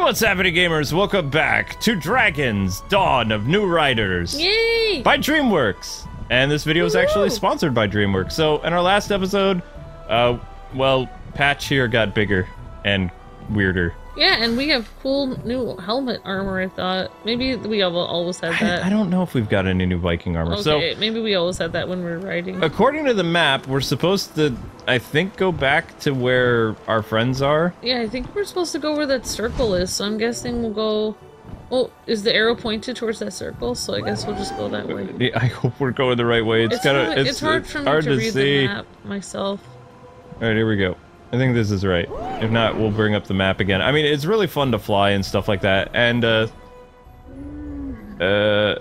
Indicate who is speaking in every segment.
Speaker 1: what's happening, gamers? Welcome back to Dragons Dawn of New Riders
Speaker 2: Yay!
Speaker 1: by DreamWorks. And this video is actually sponsored by DreamWorks. So, in our last episode, uh, well, Patch here got bigger and weirder.
Speaker 2: Yeah, and we have cool new helmet armor. I thought maybe we al- always had that.
Speaker 1: I don't know if we've got any new Viking armor. So,
Speaker 2: okay, maybe we always had that when we were riding.
Speaker 1: according to the map, we're supposed to, I think, go back to where our friends are.
Speaker 2: Yeah, I think we're supposed to go where that circle is. So I'm guessing we'll go. Oh, is the arrow pointed towards that circle? So I guess we'll just go that way.
Speaker 1: I hope we're going the right way. It's,
Speaker 2: It's,
Speaker 1: kind of it's,
Speaker 2: it's hard for me
Speaker 1: hard
Speaker 2: to,
Speaker 1: to
Speaker 2: read
Speaker 1: see.
Speaker 2: the map myself.
Speaker 1: All right, here we go. I think this is right. If not, we'll bring up the map again. I mean, it's really fun to fly and stuff like that. And uh, uh,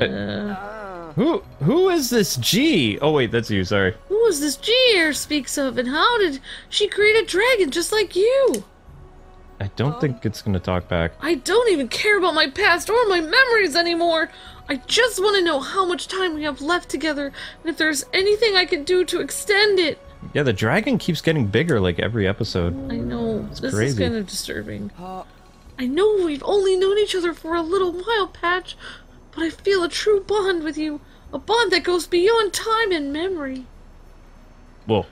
Speaker 2: Uh,
Speaker 1: who who is this G? Oh wait, that's you. Sorry.
Speaker 2: Who is this G Air speaks of, and how did she create a dragon just like you?
Speaker 1: I don't think it's gonna talk back.
Speaker 2: I don't even care about my past or my memories anymore. I just want to know how much time we have left together and if there's anything I can do to extend it.
Speaker 1: Yeah, the dragon keeps getting bigger like every episode.
Speaker 2: I know, this is kind of disturbing. I know we've only known each other for a little while, Patch, but I feel a true bond with you. A bond that goes beyond time and memory.
Speaker 1: Whoa.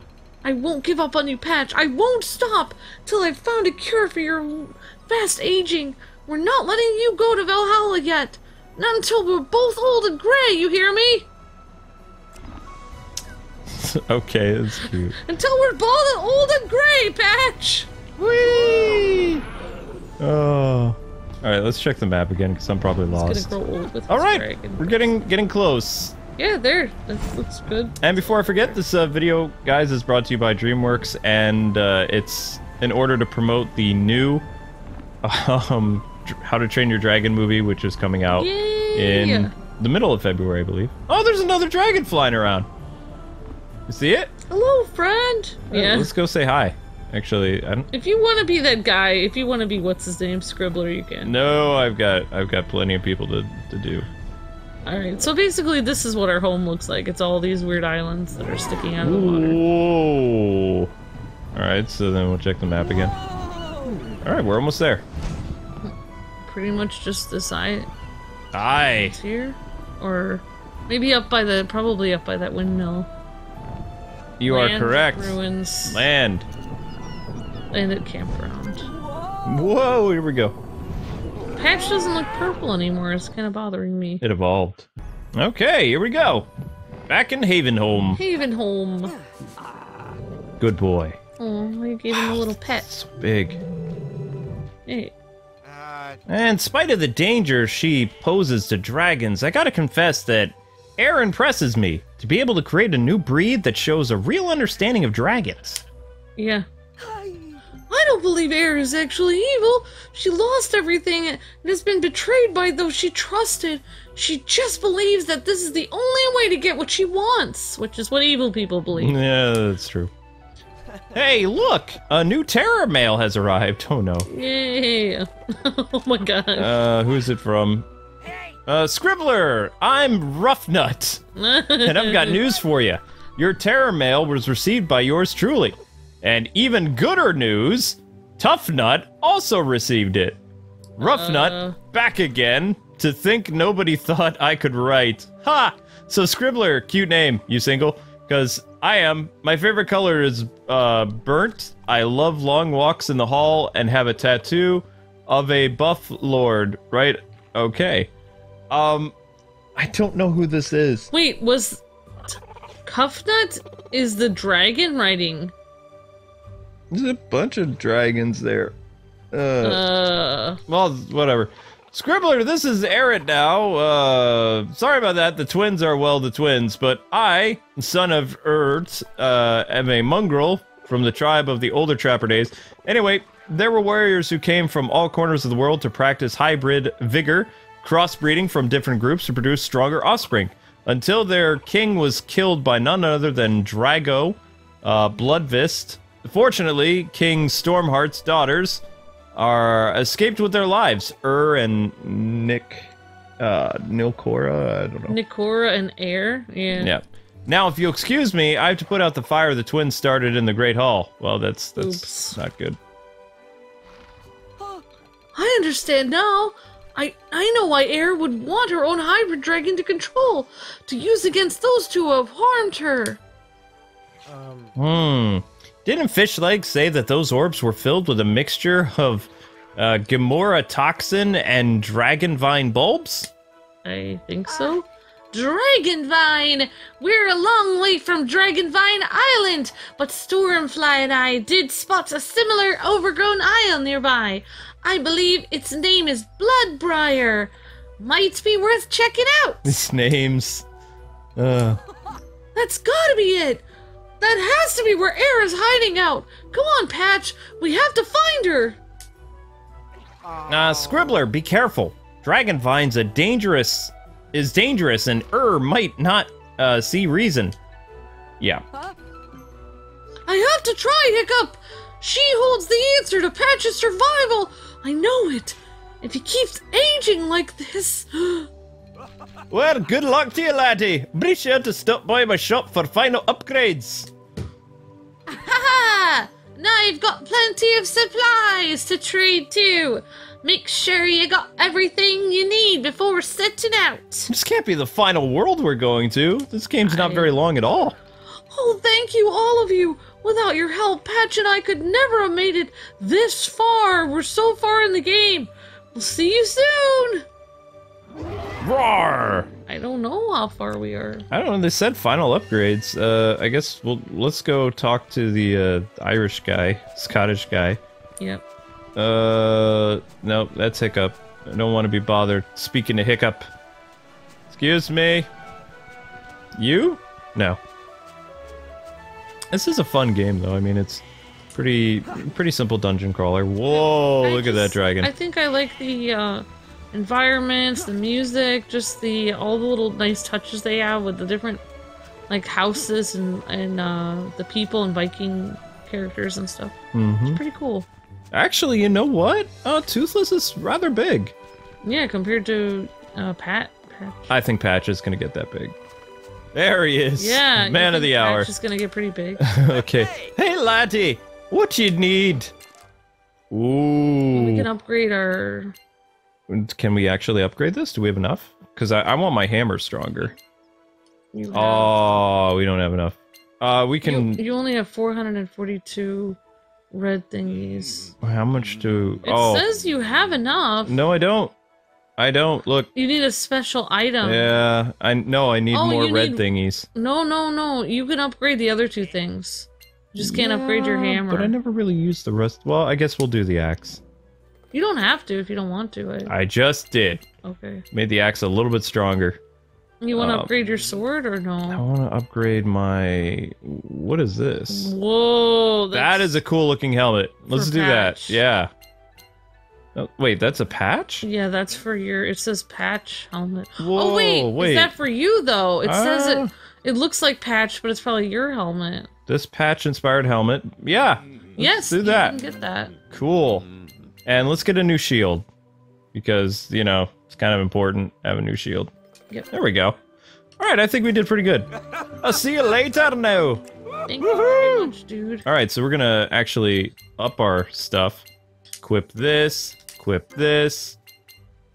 Speaker 2: I won't give up on you, Patch. I won't stop till I've found a cure for your fast aging. We're not letting you go to Valhalla yet. Not until we're both old and gray, you hear me?
Speaker 1: okay, that's cute.
Speaker 2: Until we're bald and old and gray, Patch!
Speaker 1: Whee! Oh. All right, let's check the map again because I'm probably lost.
Speaker 2: gonna grow old with
Speaker 1: All
Speaker 2: this
Speaker 1: right,
Speaker 2: dragon.
Speaker 1: we're getting getting close.
Speaker 2: Yeah, there. That looks good.
Speaker 1: And before I forget, this uh, video, guys, is brought to you by DreamWorks, and uh, it's in order to promote the new um, How to Train Your Dragon movie, which is coming out
Speaker 2: Yay!
Speaker 1: in the middle of February, I believe. Oh, there's another dragon flying around. You see it?
Speaker 2: Hello, friend.
Speaker 1: Uh,
Speaker 2: Yeah.
Speaker 1: Let's go say hi. Actually, I don't.
Speaker 2: If you want to be that guy, if you want to be what's his name, Scribbler, you can.
Speaker 1: No, I've got I've got plenty of people to to do.
Speaker 2: All right. So basically, this is what our home looks like. It's all these weird islands that are sticking out of the water.
Speaker 1: Whoa! All right, so then we'll check the map again. All right, we're almost there.
Speaker 2: Pretty much just this island
Speaker 1: Aye.
Speaker 2: here, or maybe up by the probably up by that windmill.
Speaker 1: You are correct.
Speaker 2: Ruins
Speaker 1: Land.
Speaker 2: and a campground.
Speaker 1: Whoa, here we go.
Speaker 2: Patch doesn't look purple anymore. It's kind of bothering me.
Speaker 1: It evolved. Okay, here we go. Back in Havenholme.
Speaker 2: Haven home.
Speaker 1: Good boy.
Speaker 2: Oh, you gave him a little pet.
Speaker 1: So big.
Speaker 2: Hey,
Speaker 1: And in spite of the danger she poses to dragons, I gotta confess that Air impresses me to be able to create a new breed that shows a real understanding of dragons.
Speaker 2: yeah. I don't believe Air is actually evil. She lost everything and has been betrayed by those she trusted. She just believes that this is the only way to get what she wants, which is what evil people believe.
Speaker 1: Yeah, that's true. Hey, look! A new terror mail has arrived. Oh no.
Speaker 2: Yay! oh my god.
Speaker 1: Uh, who's it from? Uh, Scribbler! I'm Ruffnut! and I've got news for you. Your terror mail was received by yours truly. And even gooder news, Tuffnut also received it. Ruffnut,
Speaker 2: Uh.
Speaker 1: back again, to think nobody thought I could write. Ha! So Scribbler, cute name, you single? Because I am. My favorite color is uh, burnt. I love long walks in the hall and have a tattoo of a buff lord, right? Okay. Um, I don't know who this is.
Speaker 2: Wait, was Cuffnut is the dragon riding?
Speaker 1: There's a bunch of dragons there. Uh,
Speaker 2: Uh,
Speaker 1: well, whatever. Scribbler, this is Aaron now. Uh, sorry about that. The twins are, well, the twins. But I, son of Eret, uh, am a mongrel from the tribe of the older trapper days. Anyway, there were warriors who came from all corners of the world to practice hybrid vigor, crossbreeding from different groups to produce stronger offspring. Until their king was killed by none other than Drago, uh, Bludvist. Fortunately, King Stormheart's daughters are escaped with their lives. Ur and Nick, uh, Nilcora. I don't know.
Speaker 2: Nikora and Air. Yeah.
Speaker 1: Yeah. Now, if you'll excuse me, I have to put out the fire the twins started in the Great Hall. Well, that's that's
Speaker 2: Oops.
Speaker 1: not good.
Speaker 2: I understand now. I I know why Air would want her own hybrid dragon to control, to use against those two who have harmed her.
Speaker 1: Hmm. Didn't Fishleg say that those orbs were filled with a mixture of uh, Gamora toxin and dragon vine bulbs?
Speaker 2: I think so. Dragonvine! We're a long way from Dragonvine Island, but Stormfly and I did spot a similar overgrown isle nearby. I believe its name is Bloodbriar. Might be worth checking out.
Speaker 1: These names. Uh,
Speaker 2: That's gotta be it. That has to be where Air is hiding out. Come on, Patch. We have to find her.
Speaker 1: uh, Scribbler, be careful. Dragonvine's a dangerous. Is dangerous, and Er might not uh, see reason. Yeah.
Speaker 2: I have to try, Hiccup. She holds the answer to Patch's survival. I know it. If he keeps aging like this.
Speaker 1: Well, good luck to you, laddie. Be sure to stop by my shop for final upgrades.
Speaker 2: Haha! Now you've got plenty of supplies to trade too. Make sure you got everything you need before we're setting out.
Speaker 1: This can't be the final world we're going to. This game's not very long at all.
Speaker 2: Oh, thank you, all of you. Without your help, Patch and I could never have made it this far. We're so far in the game. We'll see you soon.
Speaker 1: Roar!
Speaker 2: I don't know how far we are.
Speaker 1: I don't know. They said final upgrades. Uh, I guess we'll let's go talk to the uh, Irish guy, Scottish guy.
Speaker 2: Yep.
Speaker 1: Uh, no, that's Hiccup. I don't want to be bothered speaking to Hiccup. Excuse me. You? No. This is a fun game, though. I mean, it's pretty pretty simple dungeon crawler. Whoa!
Speaker 2: I
Speaker 1: look at that dragon.
Speaker 2: I think I like the uh, environments, the music, just the all the little nice touches they have with the different like houses and and uh, the people and Viking characters and stuff.
Speaker 1: hmm
Speaker 2: Pretty cool.
Speaker 1: Actually, you know what? Uh, Toothless is rather big.
Speaker 2: Yeah, compared to uh, Pat. Patch.
Speaker 1: I think Patch is gonna get that big. There he is.
Speaker 2: Yeah,
Speaker 1: man of the hour.
Speaker 2: Patch is gonna get pretty big.
Speaker 1: okay. Hey, laddie, what you need? Ooh.
Speaker 2: we can upgrade our.
Speaker 1: Can we actually upgrade this? Do we have enough? Because I, I want my hammer stronger.
Speaker 2: You, have-
Speaker 1: Oh, we don't have enough. Uh, we
Speaker 2: you,
Speaker 1: can.
Speaker 2: you only have 442 red thingies.
Speaker 1: How much do?
Speaker 2: It
Speaker 1: oh,
Speaker 2: says you have enough.
Speaker 1: no, I don't. I don't. Look.
Speaker 2: You need a special item.
Speaker 1: Yeah, I no. I need
Speaker 2: Oh,
Speaker 1: more red
Speaker 2: need-
Speaker 1: thingies.
Speaker 2: No, no, no. You can upgrade the other two things. You just can't upgrade your hammer.
Speaker 1: But I never really used the rest. Well, I guess we'll do the axe.
Speaker 2: You don't have to if you don't want to. I,
Speaker 1: I just did.
Speaker 2: okay.
Speaker 1: Made the axe a little bit stronger.
Speaker 2: You want to
Speaker 1: Um,
Speaker 2: upgrade your sword or no?
Speaker 1: I want to upgrade my. What is this?
Speaker 2: Whoa.
Speaker 1: That
Speaker 2: that's-
Speaker 1: a cool looking helmet. Let's do
Speaker 2: patch.
Speaker 1: that. Yeah. Oh, wait, that's a patch?
Speaker 2: Yeah, that's for your. It says patch helmet.
Speaker 1: Whoa,
Speaker 2: oh wait,
Speaker 1: wait.
Speaker 2: is that for you though? It says
Speaker 1: Ah.
Speaker 2: it. It looks like patch, but it's probably your helmet.
Speaker 1: This patch inspired helmet. Yeah.
Speaker 2: Yes,
Speaker 1: do that.
Speaker 2: get that.
Speaker 1: Cool. And let's get a new shield. Because, you know, it's kind of important to have a new shield.
Speaker 2: Yep.
Speaker 1: There we go. All right, I think we did pretty good. I'll see you later now.
Speaker 2: Thank you very much, dude.
Speaker 1: All right, so we're gonna actually up our stuff. Equip this, equip this,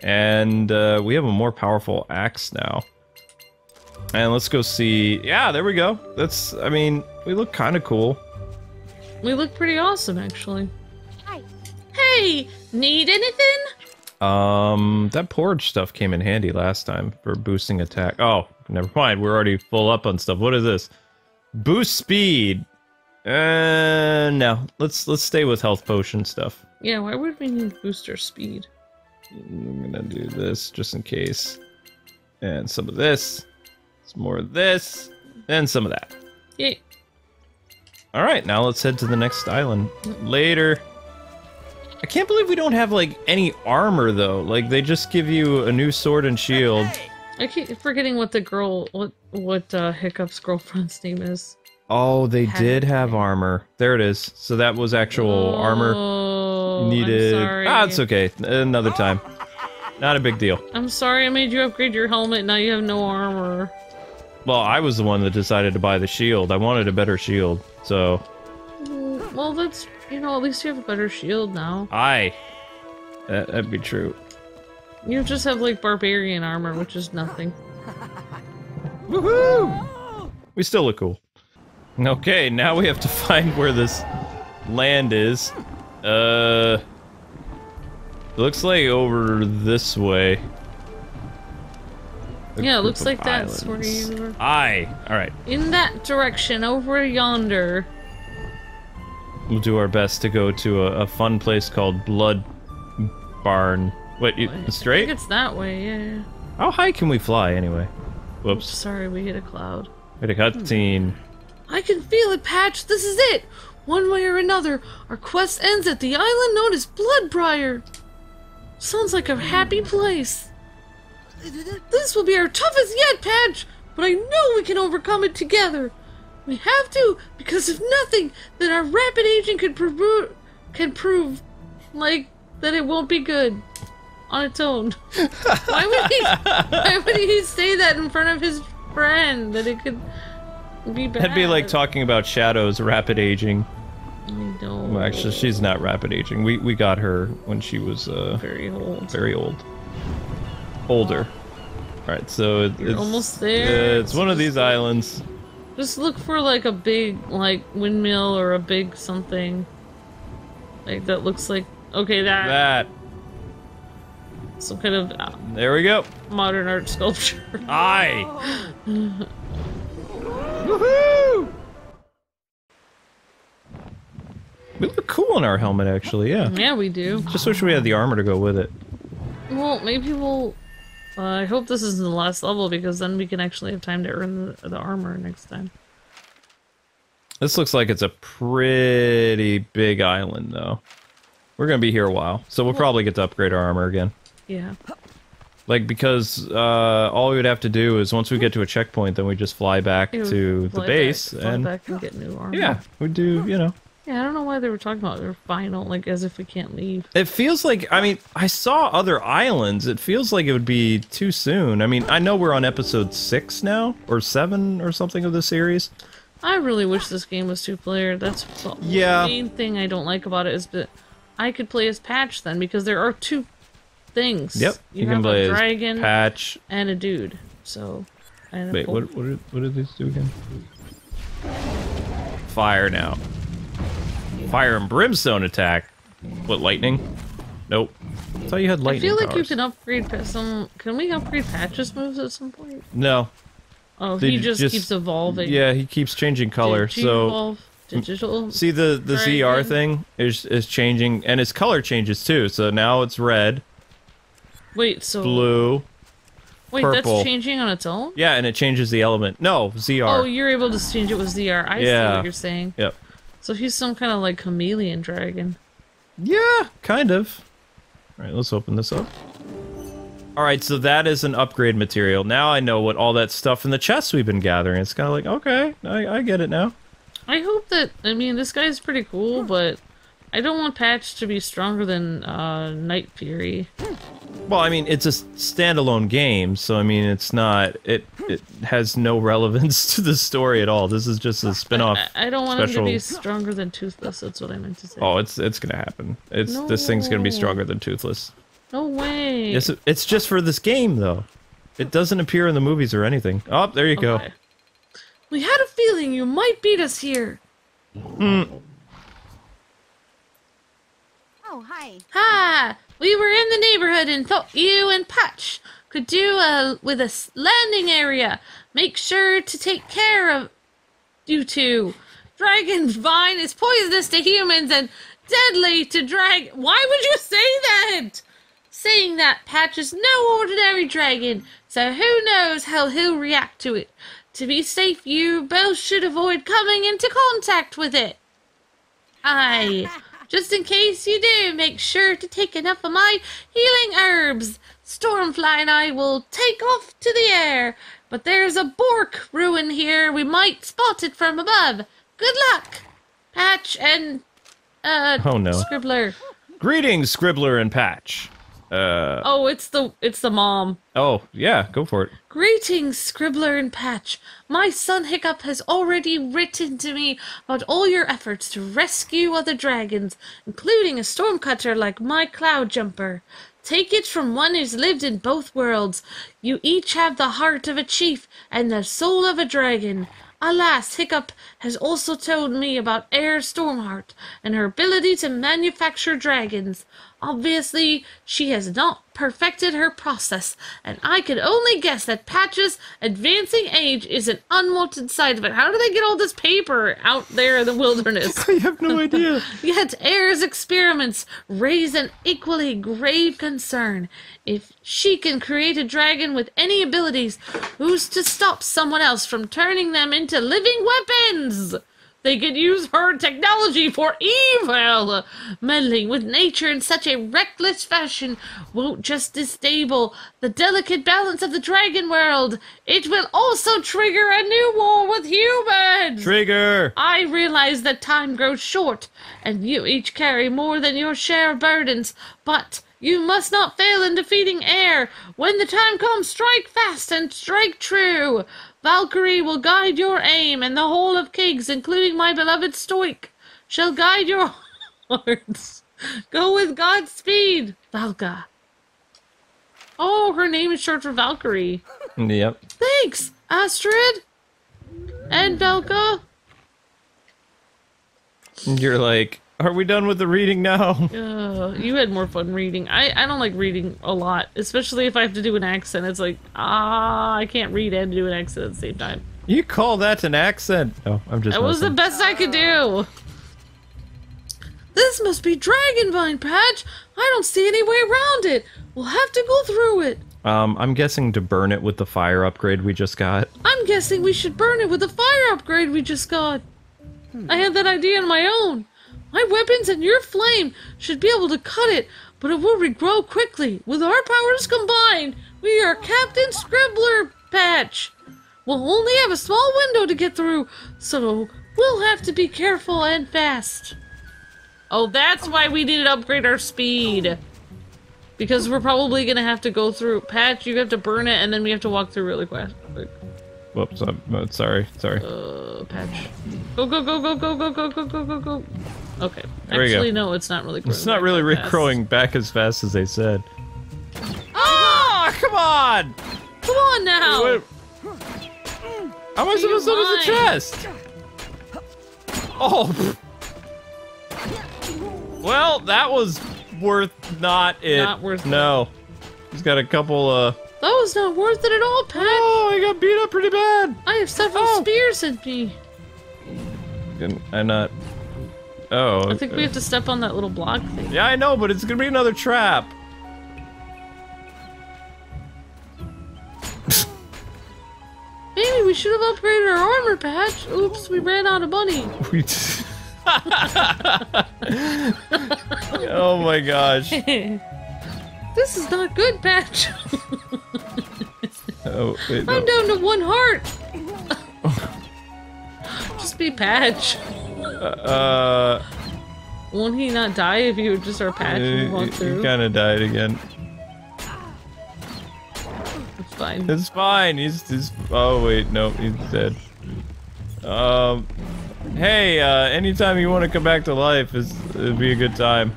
Speaker 1: and uh, we have a more powerful axe now. And let's go see. Yeah, there we go. That's. I mean, we look kind of cool.
Speaker 2: We look pretty awesome, actually. Hi. Hey, need anything?
Speaker 1: Um, that porridge stuff came in handy last time for boosting attack. Oh, never mind. We're already full up on stuff. What is this? Boost speed. Uh, no. Let's let's stay with health potion stuff.
Speaker 2: Yeah, why would we need booster speed?
Speaker 1: I'm gonna do this just in case. And some of this. Some more of this. And some of that.
Speaker 2: Yay.
Speaker 1: Alright, now let's head to the next island. Later. I can't believe we don't have like any armor though. Like they just give you a new sword and shield.
Speaker 2: I keep forgetting what the girl, what what uh, Hiccup's girlfriend's name is.
Speaker 1: Oh, they
Speaker 2: Had
Speaker 1: did have armor. There it is. So that was actual armor
Speaker 2: Oh,
Speaker 1: needed.
Speaker 2: I'm sorry.
Speaker 1: Ah, it's okay. Another time. Not a big deal.
Speaker 2: I'm sorry I made you upgrade your helmet. Now you have no armor.
Speaker 1: Well, I was the one that decided to buy the shield. I wanted a better shield. So,
Speaker 2: Well, that's you know at least you have a better shield now.
Speaker 1: Aye. That, that'd be true.
Speaker 2: You just have like barbarian armor, which is nothing.
Speaker 1: Woohoo! We still look cool. Okay, now we have to find where this land is. Uh, looks like over this way. A
Speaker 2: yeah, it looks
Speaker 1: of
Speaker 2: like that's where
Speaker 1: islands.
Speaker 2: you were.
Speaker 1: Aye. All right.
Speaker 2: In that direction, over yonder.
Speaker 1: We'll do our best to go to a, a fun place called Blood Barn. Wait, you,
Speaker 2: I think
Speaker 1: straight?
Speaker 2: it's that way, yeah.
Speaker 1: How high can we fly anyway? Whoops.
Speaker 2: Sorry, we hit a cloud.
Speaker 1: Wait a cutscene.
Speaker 2: I can feel it, Patch. This is it. One way or another, our quest ends at the island known as Bloodbriar. Sounds like a happy place. This will be our toughest yet, Patch, but I know we can overcome it together. We have to, because if nothing, then our rapid aging could prove can prove, like, that it won't be good on its own. why would he? Why would he say that in front of his friend that it could be bad?
Speaker 1: That'd be like talking about Shadow's rapid aging. Well, actually, she's not rapid aging. We we got her when she was uh,
Speaker 2: very old.
Speaker 1: very old. Older. Alright, so it, it's
Speaker 2: almost there.
Speaker 1: uh, it's one of these islands.
Speaker 2: Just look for like a big like windmill or a big something. Like that looks like okay that,
Speaker 1: That.
Speaker 2: some kind of uh,
Speaker 1: There we go.
Speaker 2: modern art sculpture.
Speaker 1: Aye. Woohoo! We look cool in our helmet, actually. Yeah.
Speaker 2: yeah, we do.
Speaker 1: Just wish we had the armor to go with it.
Speaker 2: Well, maybe we'll. Uh, I hope this isn't the last level because then we can actually have time to earn the, the armor next time.
Speaker 1: This looks like it's a pretty big island, though. We're gonna be here a while, so we'll probably get to upgrade our armor again.
Speaker 2: Yeah.
Speaker 1: Like because uh, all we would have to do is once we get to a checkpoint, then we just fly back to the base
Speaker 2: back, fly
Speaker 1: and
Speaker 2: back and get new armor.
Speaker 1: yeah, we do. You know,
Speaker 2: Yeah, I don't know why they were talking about their final, like as if we can't leave.
Speaker 1: it feels like. I mean, I saw other islands. It feels like it would be too soon. I mean, I know we're on episode six now or seven or something of the series.
Speaker 2: I really wish this game was two player. That's the
Speaker 1: Yeah.
Speaker 2: main thing I don't like about it is that I could play as Patch then because there are two things.
Speaker 1: Yep,
Speaker 2: you,
Speaker 1: you, can play
Speaker 2: a
Speaker 1: as
Speaker 2: dragon
Speaker 1: Patch.
Speaker 2: and a dude. So,
Speaker 1: Wait, what? What did, what did these do again? Fire now. Fire and brimstone attack. What lightning? Nope. I thought you had lightning.
Speaker 2: I feel like you can upgrade some. Can we upgrade Patch's moves at some point?
Speaker 1: No.
Speaker 2: Oh, he just,
Speaker 1: just-
Speaker 2: keeps evolving.
Speaker 1: Yeah, he keeps changing color. So
Speaker 2: evolve, digital.
Speaker 1: see the the ZR
Speaker 2: Dragon.
Speaker 1: thing is is changing, and his color changes too. So now it's red,
Speaker 2: Wait, so
Speaker 1: blue.
Speaker 2: wait,
Speaker 1: purple.
Speaker 2: that's changing on its own.
Speaker 1: Yeah, and it changes the element. No, ZR.
Speaker 2: Oh, you're able to change it with ZR. I see what you're saying.
Speaker 1: Yep.
Speaker 2: So he's some kind of like chameleon dragon.
Speaker 1: Yeah, kind of. All right, let's open this up. All right, so that is an upgrade material. Now I know what all that stuff in the chests we've been gathering. It's kind of like, okay, I, I get it now.
Speaker 2: I hope that I mean this guy's pretty cool, but I don't want Patch to be stronger than uh, Night Fury.
Speaker 1: Well, I mean, it's a standalone game, so I mean, it's not. It it has no relevance to the story at all. This is just a spin-off.
Speaker 2: I, I don't want him to be stronger than Toothless. That's what I meant to say.
Speaker 1: Oh, it's it's gonna happen. It's this thing's gonna be stronger than Toothless.
Speaker 2: no way.
Speaker 1: It's it's just for this game though. It doesn't appear in the movies or anything. Oh, there you go.
Speaker 2: We had a feeling you might beat us here.
Speaker 3: Oh, hi.
Speaker 2: Hi, we were in the neighborhood and thought you and Patch could do a with a landing area. Make sure to take care of you two. Dragon vine is poisonous to humans and deadly to drag. Why would you say that? Saying that Patch is no ordinary dragon, so who knows how he'll react to it. To be safe, you both should avoid coming into contact with it. Aye. Just in case you do, make sure to take enough of my healing herbs. Stormfly and I will take off to the air. But there's a Bork ruin here. We might spot it from above. Good luck, Patch and uh
Speaker 1: Oh, no.
Speaker 2: Scribbler.
Speaker 1: Greetings, Scribbler and Patch. Uh,
Speaker 2: Oh, it's the it's the mom.
Speaker 1: oh, yeah, go for it.
Speaker 2: Greetings, Scribbler and Patch. My son Hiccup has already written to me about all your efforts to rescue other dragons, including a stormcutter like my Cloudjumper. Take it from one who's lived in both worlds. You each have the heart of a chief and the soul of a dragon. Alas, Hiccup has also told me about Air Stormheart and her ability to manufacture dragons. Obviously, she has not perfected her process, and I can only guess that Patch's advancing age is an unwanted side of it. How do they get all this paper out there in the wilderness?
Speaker 1: I have no idea.
Speaker 2: Yet Air's experiments raise an equally grave concern. If she can create a dragon with any abilities, who's to stop someone else from turning them into living weapons? They could use her technology for evil. Meddling with nature in such a reckless fashion won't just disable the delicate balance of the dragon world, it will also trigger a new war with humans.
Speaker 1: Trigger!
Speaker 2: I realize that time grows short, and you each carry more than your share of burdens, but you must not fail in defeating air. When the time comes, strike fast and strike true. Valkyrie will guide your aim, and the whole of Kings, including my beloved Stoic, shall guide your hearts. Go with Godspeed, Valka. Oh, her name is short for Valkyrie.
Speaker 1: Yep.
Speaker 2: Thanks, Astrid. And Valka.
Speaker 1: You're like, are we done with the reading now?
Speaker 2: Uh, you had more fun reading. I, I don't like reading a lot, especially if I have to do an accent. It's like, ah, I can't read and do an accent at the same time.
Speaker 1: You call that an accent? No, I'm just.
Speaker 2: That was the best I could do. This must be Dragonvine, Patch. I don't see any way around it. We'll have to go through it.
Speaker 1: Um, I'm guessing to burn it with the fire upgrade we just got.
Speaker 2: I'm guessing we should burn it with the fire upgrade we just got. I had that idea on my own. My weapons and your flame should be able to cut it, but it will regrow quickly. With our powers combined, we are Captain Scribbler Patch. We'll only have a small window to get through, so we'll have to be careful and fast. Oh, that's why we need to upgrade our speed. Because we're probably gonna have to go through Patch, you have to burn it, and then we have to walk through really quick.
Speaker 1: Whoops, I'm, uh, sorry, sorry.
Speaker 2: Uh, patch. Go, go, go, go, go, go, go, go, go, go, go. Okay.
Speaker 1: There.
Speaker 2: Actually, no, it's not really growing.
Speaker 1: it's not
Speaker 2: back
Speaker 1: really regrowing back as fast as they said. Ah, come on!
Speaker 2: Come on now!
Speaker 1: Wait. How am I supposed to open the chest? Oh. Well, that was worth not it.
Speaker 2: Not worth it.
Speaker 1: No. He's got a couple, uh...
Speaker 2: That was not worth it at all, Pat.
Speaker 1: Oh, I got beat up pretty bad.
Speaker 2: I have several
Speaker 1: Oh.
Speaker 2: spears in me.
Speaker 1: Can I not... Oh.
Speaker 2: I think we have to step on that little block thing.
Speaker 1: Yeah, I know, but it's gonna be another trap.
Speaker 2: Maybe we should have upgraded our armor patch. Oops, we ran out of money.
Speaker 1: We oh my gosh.
Speaker 2: this is not good, patch.
Speaker 1: Oh, wait,
Speaker 2: I'm down to one heart. Just be patch.
Speaker 1: Uh,
Speaker 2: Won't he not die if you just are patch and walk
Speaker 1: he, kind of died again.
Speaker 2: It's fine.
Speaker 1: It's fine. He's, he's. Oh wait, no, he's dead. Um, hey, uh, anytime you want to come back to life, is it'd be a good time.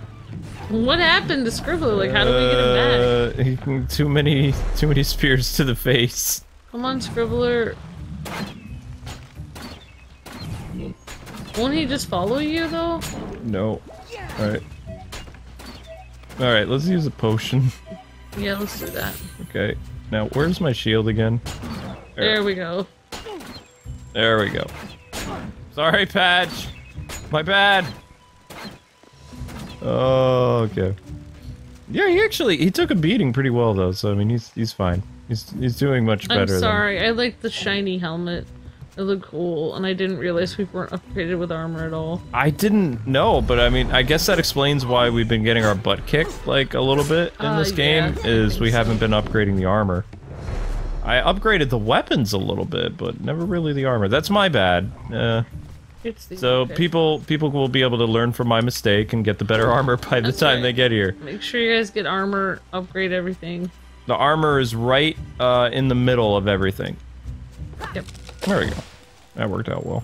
Speaker 2: What happened to Scribbler? Like, how do we get him back?
Speaker 1: Uh, too many, too many spears to the face.
Speaker 2: Come on, Scribbler. Won't he just follow you, though?
Speaker 1: No. All right. All right. Let's use a potion.
Speaker 2: Yeah, let's do that.
Speaker 1: Okay. Now, where's my shield again?
Speaker 2: There we go.
Speaker 1: There we go. Sorry, Patch. My bad. Oh, okay. Yeah, he actually he took a beating pretty well though. So I mean, he's he's fine. He's he's doing much better.
Speaker 2: I'm
Speaker 1: than-
Speaker 2: sorry. I like the shiny helmet. It looked cool, and I didn't realize we weren't upgraded with armor at all.
Speaker 1: I didn't know, but I mean, I guess that explains why we've been getting our butt kicked like a little bit in
Speaker 2: Uh,
Speaker 1: this
Speaker 2: yeah,
Speaker 1: game.
Speaker 2: I
Speaker 1: is we
Speaker 2: so.
Speaker 1: haven't been upgrading the armor. I upgraded the weapons a little bit, but never really the armor. That's my bad. Uh,
Speaker 2: It's the
Speaker 1: So
Speaker 2: okay.
Speaker 1: people people will be able to learn from my mistake and get the better armor by the
Speaker 2: That's
Speaker 1: time
Speaker 2: right.
Speaker 1: they get here.
Speaker 2: Make sure you guys get armor, upgrade everything.
Speaker 1: The armor is right uh, in the middle of everything.
Speaker 2: Yep.
Speaker 1: There we go. That worked out well.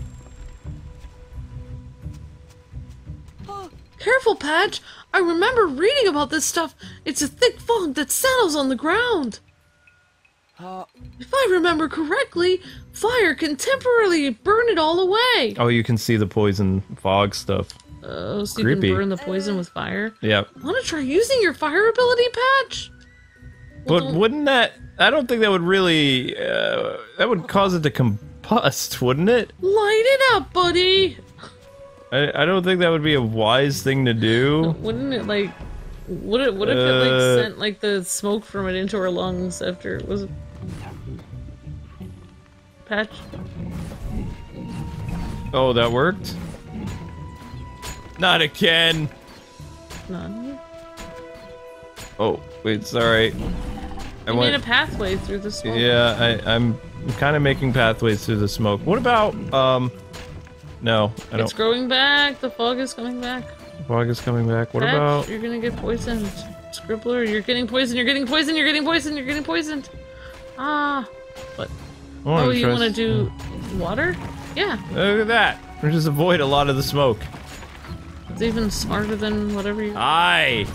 Speaker 2: Careful, Patch! I remember reading about this stuff. It's a thick fog that settles on the ground. If I remember correctly, fire can temporarily burn it all away.
Speaker 1: Oh, you can see the poison fog stuff.
Speaker 2: Oh, so you
Speaker 1: Creepy.
Speaker 2: can burn the poison with fire.
Speaker 1: Yep.
Speaker 2: Want to try using your fire ability, Patch?
Speaker 1: But
Speaker 2: don't-
Speaker 1: wouldn't that? I don't think that would really. Uh, that would cause it to combust, wouldn't it?
Speaker 2: Light it up, buddy.
Speaker 1: I, I don't think that would be a wise thing to do.
Speaker 2: Wouldn't it like? Would it? What if it
Speaker 1: Uh.
Speaker 2: like sent like the smoke from it into our lungs after it was? Patch.
Speaker 1: Oh, that worked. Not again.
Speaker 2: None.
Speaker 1: Oh, wait, sorry. I
Speaker 2: I made a pathway through the smoke.
Speaker 1: Yeah, I, I'm kind of making pathways through the smoke. What about um? No, I don't.
Speaker 2: It's growing back. The fog is coming back.
Speaker 1: Fog is coming back. What
Speaker 2: Patch,
Speaker 1: about?
Speaker 2: You're gonna get poisoned. Scribbler, you're getting poisoned. You're getting poisoned. You're getting poisoned. You're getting poisoned. Ah.
Speaker 1: I wanna
Speaker 2: Oh, you want to do water? Yeah.
Speaker 1: Look at that. We just avoid a lot of the smoke.
Speaker 2: It's even smarter than whatever you.
Speaker 1: Aye.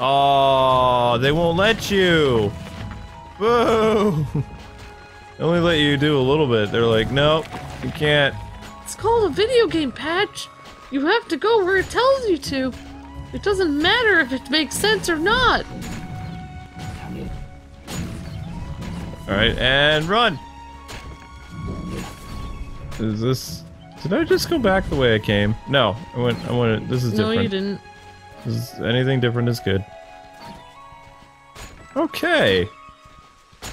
Speaker 1: Oh, they won't let you. Boo. They only let you do a little bit. They're like, nope, you can't.
Speaker 2: It's called a video game, Patch. You have to go where it tells you to. It doesn't matter if it makes sense or not.
Speaker 1: All right, and run. Is this? Did I just go back the way I came? No, I went. I went. This is
Speaker 2: No,
Speaker 1: different.
Speaker 2: you didn't.
Speaker 1: Is, anything different is good. Okay.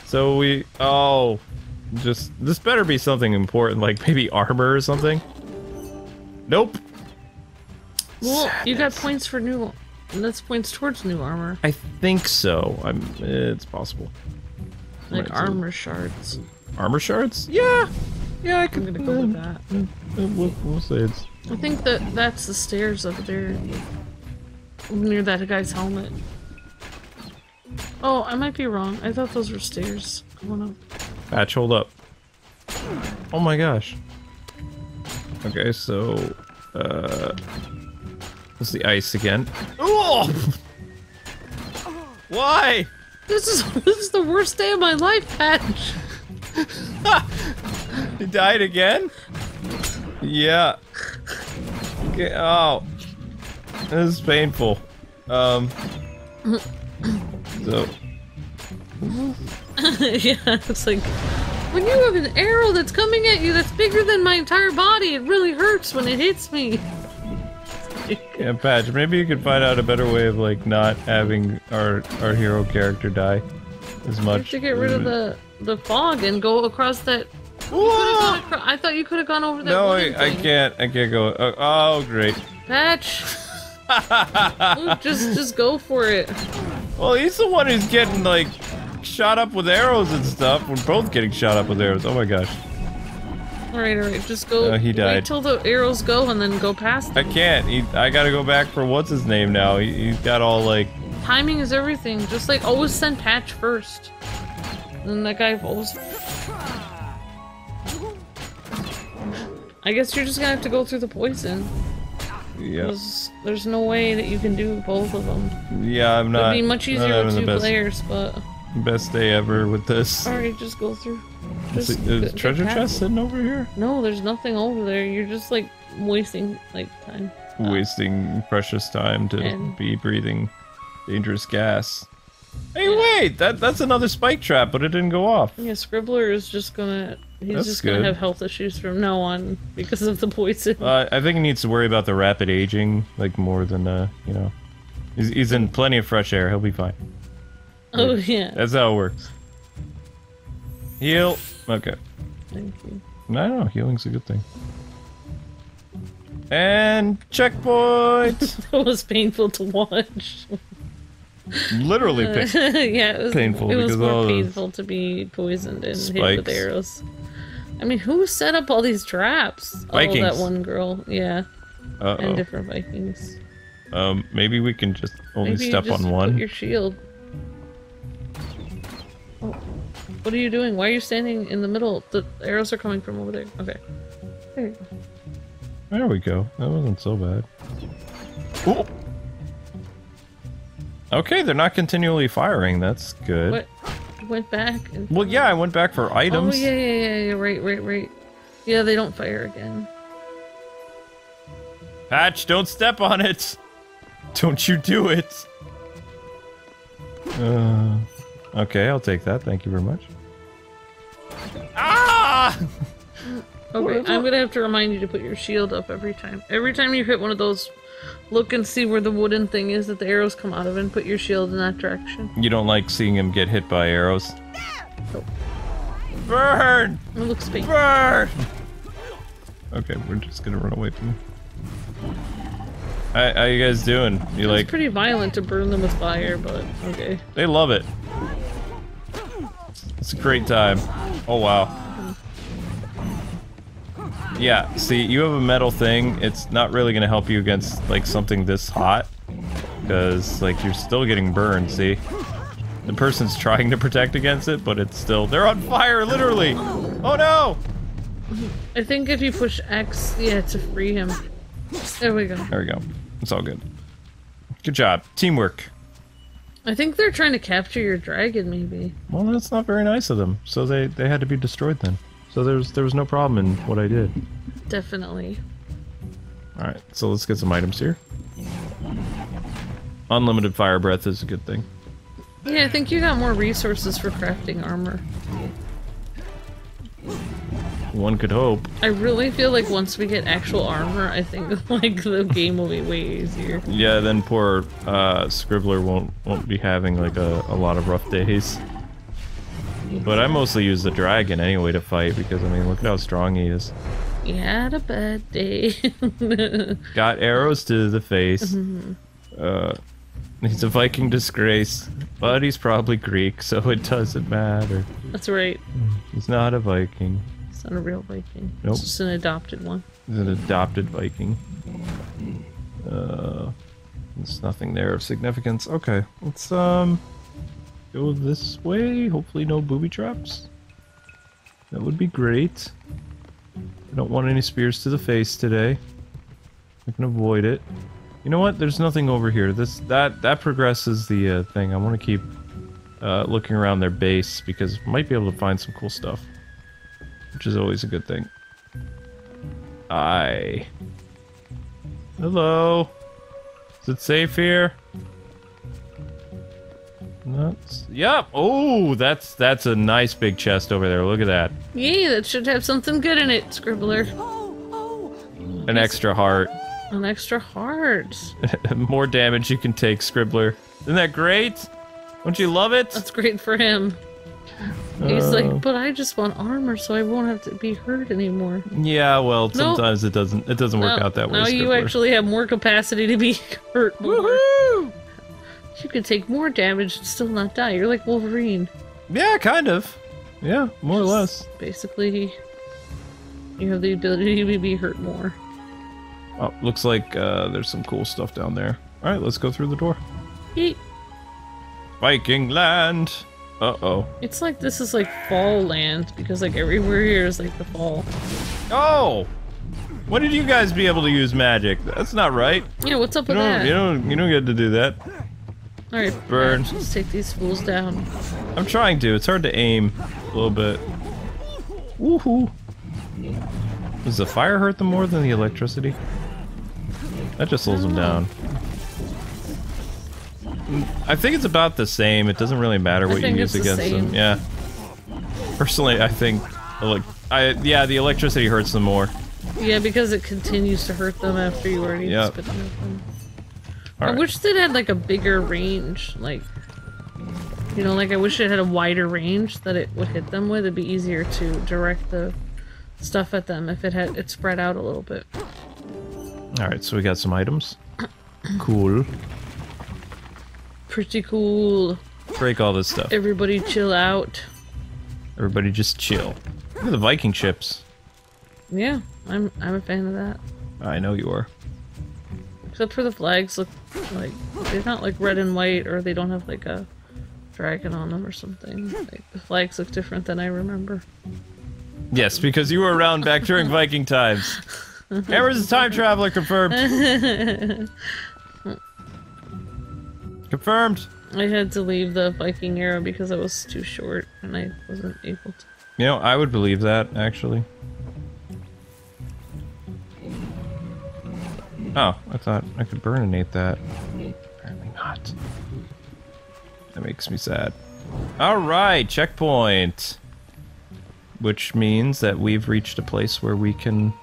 Speaker 1: So we. Oh, just this better be something important, like maybe armor or something. Nope.
Speaker 2: Well, you got points for new. And that's points towards new armor,
Speaker 1: I think so. I'm. It's possible.
Speaker 2: like
Speaker 1: Right, so-
Speaker 2: armor shards.
Speaker 1: Armor shards? Yeah. Yeah, I
Speaker 2: I'm
Speaker 1: could.
Speaker 2: gonna go with that.
Speaker 1: uh, we'll, we'll say it's.
Speaker 2: I think that that's the stairs up there, near that guy's helmet. Oh, I might be wrong. I thought those were stairs going up.
Speaker 1: Patch, hold up. Oh my gosh. Okay, so. Uh. What's the ice again? Oh! Why?
Speaker 2: This is this is the worst day of my life, Patch.
Speaker 1: He died again? Yeah. Okay, oh. This is painful. Um. So.
Speaker 2: yeah, it's like when you have an arrow that's coming at you that's bigger than my entire body, it really hurts when it hits me.
Speaker 1: Yeah, Patch, maybe you could find out a better way of, like, not having our our hero character die as
Speaker 2: You
Speaker 1: much.
Speaker 2: have to get rid of the the fog and go across that. You could've
Speaker 1: Whoa!
Speaker 2: gone acro- I thought you could have gone over that.
Speaker 1: No, I, I can't. I can't go. Oh, oh great.
Speaker 2: Patch. Ooh, just just go for it.
Speaker 1: Well, he's the one who's getting like shot up with arrows and stuff. We're both getting shot up with arrows. Oh my gosh.
Speaker 2: All right, all right, just go.
Speaker 1: Uh, he died.
Speaker 2: Wait till the arrows go and then go past.
Speaker 1: I can't. He, I gotta go back for what's his name now. He, he's got all like.
Speaker 2: Timing is everything. Just like always send Patch first. And that guy always. I guess you're just gonna have to go through the poison.
Speaker 1: Yeah.
Speaker 2: There's, there's no way that you can do both of them.
Speaker 1: Yeah, I'm not.
Speaker 2: It'd be much easier with two players, but
Speaker 1: best day ever with this.
Speaker 2: alright, just go through.
Speaker 1: Is it- is
Speaker 2: get-
Speaker 1: treasure
Speaker 2: past
Speaker 1: chest
Speaker 2: it.
Speaker 1: sitting over here?
Speaker 2: No, there's nothing over there. You're just like wasting like time.
Speaker 1: Wasting precious time to
Speaker 2: And-
Speaker 1: be breathing dangerous gas. Hey, wait! That that's another spike trap, but it didn't go off.
Speaker 2: Yeah, Scribbler is just gonna. He's
Speaker 1: That's
Speaker 2: just
Speaker 1: good.
Speaker 2: gonna have health issues from now on because of the poison.
Speaker 1: Uh, I think he needs to worry about the rapid aging, like more than uh, you know. He's, he's in plenty of fresh air. He'll be fine.
Speaker 2: Oh yeah.
Speaker 1: That's how it works. Heal. Okay.
Speaker 2: Thank you.
Speaker 1: No, no, healing's a good thing. And checkpoint.
Speaker 2: That was painful to watch.
Speaker 1: Literally,
Speaker 2: Uh, yeah, it was
Speaker 1: Painful
Speaker 2: It was more painful to be poisoned and hit with arrows. I mean, who set up all these traps? Oh, that one girl. Yeah,
Speaker 1: Uh
Speaker 2: and
Speaker 1: oh.
Speaker 2: different Vikings.
Speaker 1: Um, maybe we can just only
Speaker 2: Maybe
Speaker 1: step
Speaker 2: just
Speaker 1: on
Speaker 2: put
Speaker 1: one.
Speaker 2: your shield. Oh, what are you doing? Why are you standing in the middle? The arrows are coming from over there. Okay. There.
Speaker 1: There we go. That wasn't so bad. Ooh. Okay, they're not continually firing. That's good.
Speaker 2: What? Went back and.
Speaker 1: Well, yeah, I went back for items.
Speaker 2: Oh yeah, yeah, yeah, yeah. Right, right, right. Yeah, they don't fire again.
Speaker 1: Patch, don't step on it. Don't you do it. Uh, okay, I'll take that. Thank you very much. Ah!
Speaker 2: Okay, I'm gonna have to remind you to put your shield up every time. Every time you hit one of those, look and see where the wooden thing is that the arrows come out of, and put your shield in that direction.
Speaker 1: You don't like seeing him get hit by arrows.
Speaker 2: Nope.
Speaker 1: Burn!
Speaker 2: It looks fake.
Speaker 1: Burn! Okay, we're just gonna run away from him. How, how you guys doing? You
Speaker 2: It's
Speaker 1: like?
Speaker 2: pretty violent to burn them with fire, but okay.
Speaker 1: They love it. It's a great time. Oh wow. Yeah, see, you have a metal thing. It's not really gonna help you against like something this hot, because like you're still getting burned. See, the person's trying to protect against it, but it's still they're on fire, literally. Oh no!
Speaker 2: I think if you push X, yeah, to free him. There we go.
Speaker 1: There we go. It's all good. Good job, teamwork.
Speaker 2: I think they're trying to capture your dragon, maybe.
Speaker 1: Well, that's not very nice of them. So they they had to be destroyed then. So there's there was no problem in what I did.
Speaker 2: Definitely.
Speaker 1: All right, so let's get some items here. Unlimited fire breath is a good thing.
Speaker 2: Yeah, I think you got more resources for crafting armor.
Speaker 1: One could hope.
Speaker 2: I really feel like once we get actual armor, I think like the game will be way easier.
Speaker 1: Yeah, then poor uh, Scribbler won't won't be having like a, a lot of rough days. But I mostly use the dragon anyway to fight because I mean look at how strong he is.
Speaker 2: You had a bad day.
Speaker 1: Got arrows to the face.
Speaker 2: Mm-hmm.
Speaker 1: Uh, he's a Viking disgrace, but he's probably Greek, so it doesn't matter.
Speaker 2: That's right.
Speaker 1: He's not a Viking.
Speaker 2: It's not a real Viking.
Speaker 1: Nope.
Speaker 2: It's just an adopted one.
Speaker 1: He's an adopted Viking. Uh, there's nothing there of significance. Okay, let's um go this way. Hopefully, no booby traps. That would be great. I don't want any spears to the face today. I can avoid it. You know what? There's nothing over here. This that that progresses the uh, thing. I want to keep uh, looking around their base because might be able to find some cool stuff, which is always a good thing. Hi. Hello. Is it safe here? That's Yep. Oh, that's that's a nice big chest over there. Look at that.
Speaker 2: Yay, that should have something good in it, Scribbler. Oh, oh.
Speaker 1: An extra heart.
Speaker 2: An extra heart.
Speaker 1: More damage you can take, Scribbler. Isn't that great? Don't you love it?
Speaker 2: That's great for him. He's
Speaker 1: Uh,
Speaker 2: like, but I just want armor so I won't have to be hurt anymore.
Speaker 1: Yeah, well,
Speaker 2: Nope.
Speaker 1: sometimes it doesn't it doesn't work
Speaker 2: Now-
Speaker 1: out that way.
Speaker 2: Now you actually have more capacity to be hurt more.
Speaker 1: Woohoo!
Speaker 2: You can take more damage and still not die. You're like Wolverine.
Speaker 1: Yeah, kind of. Yeah, more or less.
Speaker 2: Basically, you have the ability to be hurt more.
Speaker 1: Oh, looks like uh, there's some cool stuff down there. All right, let's go through the door.
Speaker 2: Yeet.
Speaker 1: Viking land. Uh oh.
Speaker 2: It's like this is like fall land because like everywhere here is like the fall.
Speaker 1: Oh! When did you guys be able to use magic? That's not right.
Speaker 2: Yeah, what's up
Speaker 1: You
Speaker 2: with that?
Speaker 1: You don't. You don't get to do that.
Speaker 2: All right,
Speaker 1: Burn.
Speaker 2: Let's take these fools down.
Speaker 1: I'm trying to. It's hard to aim a little bit. Woohoo! Does the fire hurt them more than the electricity? That just slows them down. I think it's about the same. It doesn't really matter what you use
Speaker 2: it's the
Speaker 1: against them. Yeah. Personally, I think, elec I yeah, the electricity hurts them more.
Speaker 2: Yeah, because it continues to hurt them after you already
Speaker 1: Yep.
Speaker 2: spit them I wish they had like a bigger range, like you know, like I wish it had a wider range that it would hit them with. It'd be easier to direct the stuff at them if it had it spread out a little bit.
Speaker 1: All right, so we got some items. Cool.
Speaker 2: Pretty cool.
Speaker 1: Break all this stuff.
Speaker 2: Everybody chill out.
Speaker 1: Everybody just chill. Look at the Viking ships.
Speaker 2: Yeah, I'm I'm a fan of that.
Speaker 1: I know you are.
Speaker 2: Except for the flags look like they're not like red and white or they don't have like a dragon on them or something. Like the flags look different than I remember.
Speaker 1: Yes, because you were around back during Viking times. Amber's a time traveler, confirmed. confirmed.
Speaker 2: I had to leave the Viking arrow because it was too short and I wasn't able to.
Speaker 1: You know, I would believe that, actually. Oh, I thought I could burninate that. Apparently not. That makes me sad. Alright, checkpoint. Which means that we've reached a place where we can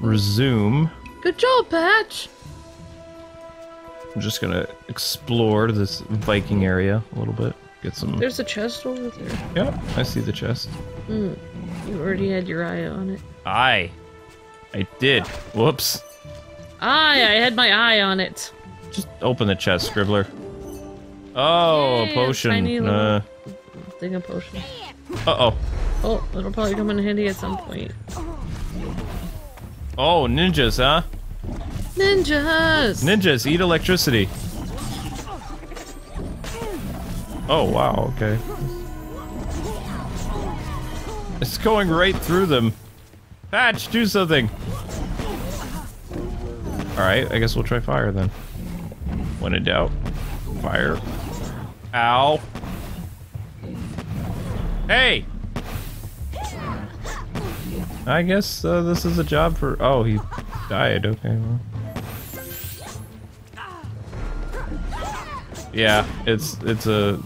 Speaker 1: resume.
Speaker 2: Good job, Patch.
Speaker 1: I'm just gonna explore this Viking area a little bit. Get some.
Speaker 2: There's a chest over there.
Speaker 1: Yep, I see the chest.
Speaker 2: Mm, you already had your eye on it.
Speaker 1: Aye. I did. Whoops.
Speaker 2: Aye, I had my eye on it.
Speaker 1: Just open the chest, Scribbler. Oh,
Speaker 2: Yay,
Speaker 1: a
Speaker 2: a
Speaker 1: potion.
Speaker 2: tiny little-
Speaker 1: Uh
Speaker 2: Thing of potion.
Speaker 1: oh.
Speaker 2: Oh, it'll probably come in handy at some point.
Speaker 1: Oh, ninjas, huh?
Speaker 2: Ninjas!
Speaker 1: Ninjas eat electricity. Oh, wow, okay. It's going right through them. Patch, do something. Alright, I guess we'll try fire then. When in doubt. Fire. Ow. Hey! I guess uh, this is a job for. Oh, he died. Okay. Well. Yeah, it's it's a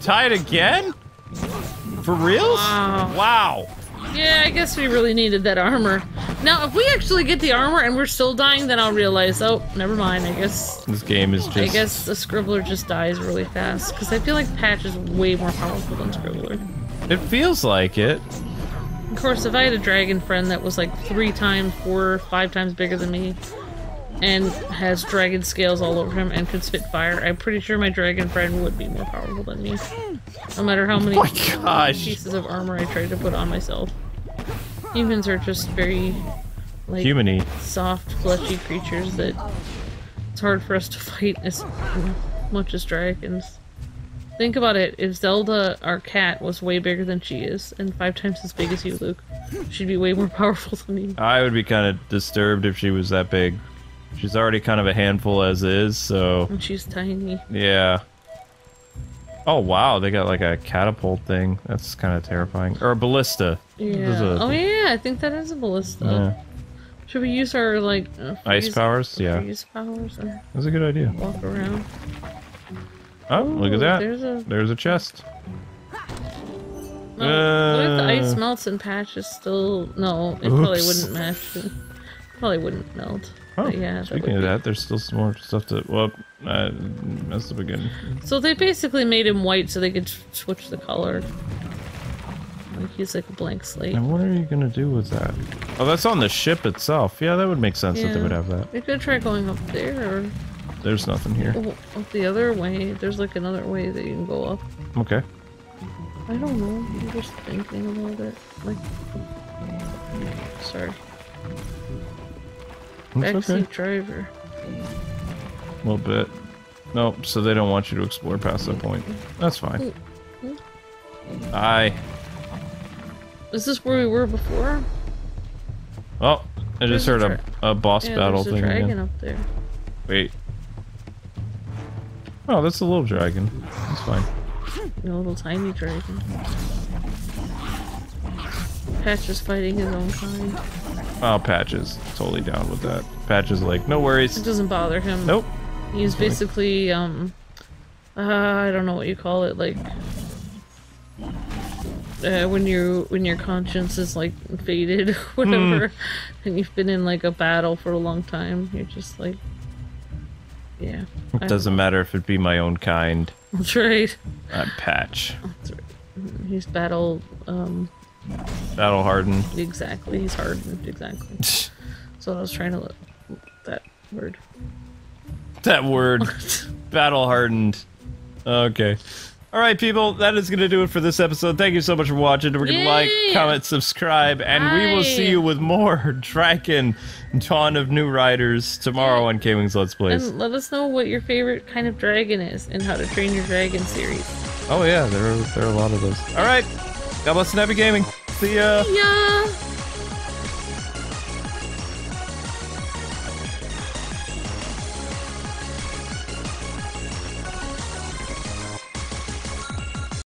Speaker 1: tied again. For reals?
Speaker 2: Wow.
Speaker 1: Wow.
Speaker 2: Yeah, I guess we really needed that armor. Now, if we actually get the armor and we're still dying, then I'll realize, oh, never mind. I guess
Speaker 1: This game is just.
Speaker 2: I guess the Scribbler just dies really fast. Because I feel like Patch is way more powerful than Scribbler.
Speaker 1: It feels like it.
Speaker 2: Of course, if I had a dragon friend that was like three times, four, five times bigger than me, and has dragon scales all over him and could spit fire, I'm pretty sure my dragon friend would be more powerful than me. No matter how many
Speaker 1: Oh gosh.
Speaker 2: pieces of armor I try to put on myself. Humans are just very like
Speaker 1: Humany.
Speaker 2: soft, fleshy creatures that it's hard for us to fight as much as dragons. Think about it, if Zelda, our cat, was way bigger than she is, and five times as big as you, Luke, she'd be way more powerful than me.
Speaker 1: I would be kind of disturbed if she was that big. She's already kind of a handful as is, so
Speaker 2: And she's tiny.
Speaker 1: yeah. Oh wow, they got like a catapult thing. That's kind of terrifying. Or a ballista.
Speaker 2: Yeah.
Speaker 1: a-
Speaker 2: Oh yeah, I think that is a ballista.
Speaker 1: Yeah.
Speaker 2: Should we use our like uh,
Speaker 1: Ice
Speaker 2: freeze-
Speaker 1: powers? Yeah.
Speaker 2: freeze powers
Speaker 1: That's a good idea.
Speaker 2: walk around?
Speaker 1: Oh, look at that.
Speaker 2: There's a
Speaker 1: There's a chest.
Speaker 2: No, what if the ice
Speaker 1: Uh.
Speaker 2: melts and patch is still no? It probably wouldn't match. It probably wouldn't melt.
Speaker 1: Oh,
Speaker 2: But yeah.
Speaker 1: speaking
Speaker 2: would
Speaker 1: of
Speaker 2: be-
Speaker 1: that, there's still some more stuff to. Well, uh, that's the beginning.
Speaker 2: So they basically made him white so they could switch the color. Like he's like a blank slate.
Speaker 1: And what are you gonna do with that? Oh, that's on the ship itself. Yeah, that would make sense that they would have that.
Speaker 2: We could try going up there or
Speaker 1: There's nothing here.
Speaker 2: oh, up the other way. There's like another way that you can go up.
Speaker 1: Okay.
Speaker 2: I don't know. I'm just thinking about it. Like, sorry.
Speaker 1: That's
Speaker 2: Backseat
Speaker 1: okay.
Speaker 2: driver.
Speaker 1: A little bit. Nope. So they don't want you to explore past that point. That's fine. Aye.
Speaker 2: Is this where we were before?
Speaker 1: Oh, I just
Speaker 2: There's
Speaker 1: heard a, a boss
Speaker 2: Yeah,
Speaker 1: battle
Speaker 2: there's a
Speaker 1: thing
Speaker 2: dragon
Speaker 1: again.
Speaker 2: up there.
Speaker 1: Wait. Oh, that's a little dragon. That's fine.
Speaker 2: A little tiny dragon. Patch is fighting his own kind.
Speaker 1: Oh, Patch is totally down with that. Patch is like, no worries.
Speaker 2: It doesn't bother him.
Speaker 1: Nope.
Speaker 2: He's basically, um, uh, I don't know what you call it, like, uh, when you when your conscience is like faded, whatever,
Speaker 1: Hmm.
Speaker 2: and you've been in like a battle for a long time. You're just like, yeah,
Speaker 1: It doesn't matter if it be my own kind.
Speaker 2: that's right.
Speaker 1: I'm Patch.
Speaker 2: That's right. He's battle, um,
Speaker 1: Battle hardened.
Speaker 2: exactly. He's hardened, exactly. So I was trying to look that word.
Speaker 1: that word. Battle hardened. Okay. All right, people, that is going to do it for this episode. Thank you so much for watching. We're going to like, comment, subscribe, and we will see you with more Dragons Dawn of New Riders tomorrow on Kwings Let's Plays.
Speaker 2: And let us know what your favorite kind of dragon is and how to train your dragon series.
Speaker 1: Oh, yeah, there are, there are a lot of those. All right, God bless and happy gaming. See ya.
Speaker 2: Yeah.